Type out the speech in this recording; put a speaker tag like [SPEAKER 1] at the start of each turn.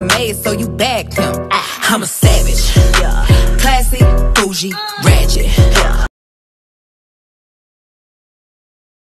[SPEAKER 1] made, so you bagged him. Ah, I'm a savage, yeah. classy, bougie, ratchet.